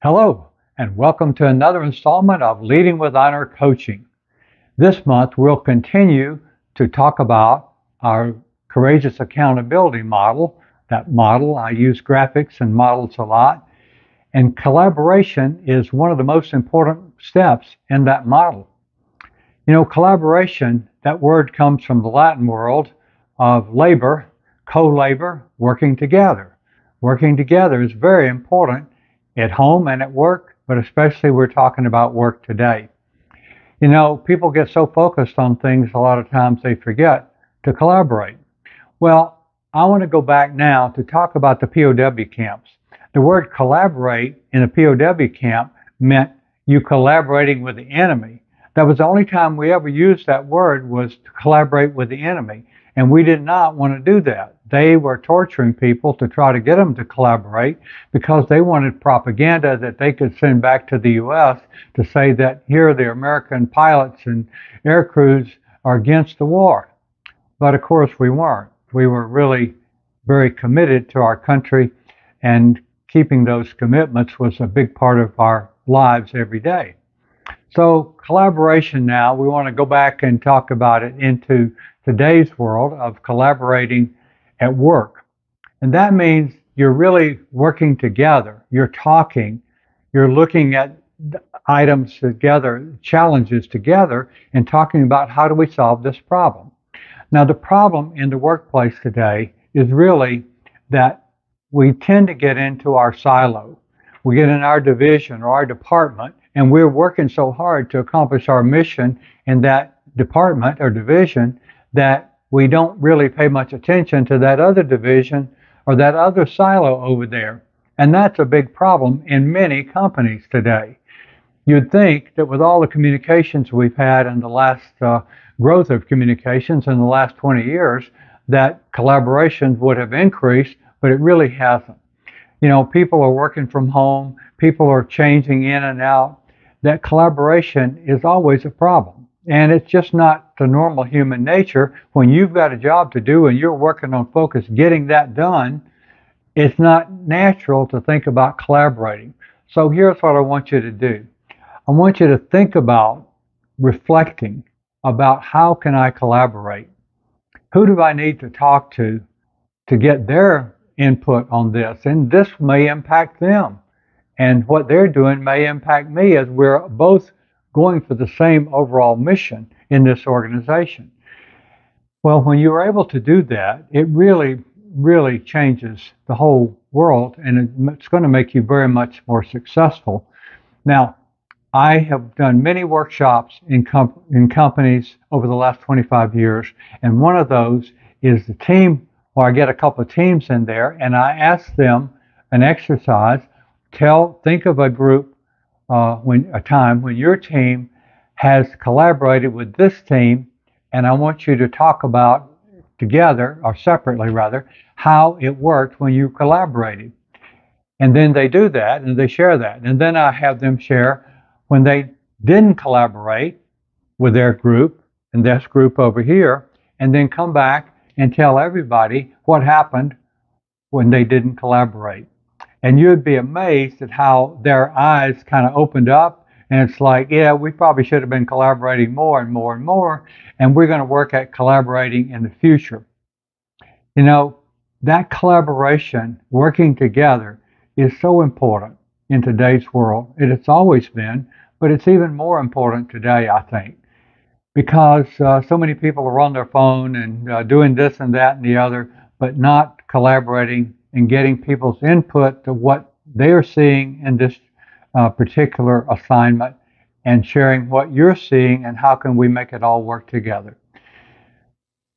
Hello, and welcome to another installment of Leading with Honor Coaching. This month, we'll continue to talk about our courageous accountability model. That model, I use graphics and models a lot, and collaboration is one of the most important steps in that model. You know, collaboration, that word comes from the Latin world of labor, co labor, working together. Working together is very important at home and at work, but especially we're talking about work today. You know, people get so focused on things a lot of times they forget to collaborate. Well, I want to go back now to talk about the POW camps. The word collaborate in a POW camp meant you collaborating with the enemy. That was the only time we ever used that word was to collaborate with the enemy. And we did not want to do that. They were torturing people to try to get them to collaborate because they wanted propaganda that they could send back to the U.S. to say that here the American pilots and air crews are against the war. But of course we weren't. We were really very committed to our country and keeping those commitments was a big part of our lives every day. So collaboration now, we want to go back and talk about it into today's world of collaborating at work. And that means you're really working together. You're talking. You're looking at items together, challenges together, and talking about how do we solve this problem. Now, the problem in the workplace today is really that we tend to get into our silo. We get in our division or our department, and we're working so hard to accomplish our mission in that department or division that we don't really pay much attention to that other division or that other silo over there. And that's a big problem in many companies today. You'd think that with all the communications we've had and the last uh, growth of communications in the last 20 years, that collaboration would have increased, but it really hasn't. You know, people are working from home, people are changing in and out. That collaboration is always a problem. And it's just not the normal human nature. When you've got a job to do and you're working on focus getting that done, it's not natural to think about collaborating. So here's what I want you to do. I want you to think about reflecting about how can I collaborate? Who do I need to talk to to get their input on this? And this may impact them. And what they're doing may impact me as we're both going for the same overall mission in this organization. Well, when you are able to do that, it really, really changes the whole world and it's going to make you very much more successful. Now, I have done many workshops in, com- in companies over the last 25 years, and one of those is the team where I get a couple of teams in there and I ask them an exercise. Tell, think of a group uh, when a time when your team has collaborated with this team, and I want you to talk about together or separately rather how it worked when you collaborated. And then they do that and they share that. And then I have them share when they didn't collaborate with their group and this group over here, and then come back and tell everybody what happened when they didn't collaborate. And you'd be amazed at how their eyes kind of opened up. And it's like, yeah, we probably should have been collaborating more and more and more. And we're going to work at collaborating in the future. You know, that collaboration, working together, is so important in today's world. It has always been, but it's even more important today, I think, because uh, so many people are on their phone and uh, doing this and that and the other, but not collaborating and getting people's input to what they are seeing in this uh, particular assignment and sharing what you're seeing and how can we make it all work together.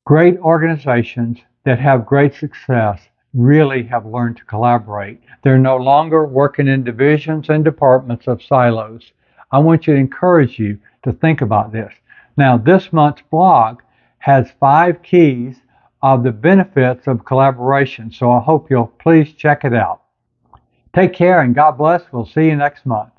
Great organizations that have great success really have learned to collaborate. They're no longer working in divisions and departments of silos. I want you to encourage you to think about this. Now, this month's blog has five keys of the benefits of collaboration. So I hope you'll please check it out. Take care and God bless. We'll see you next month.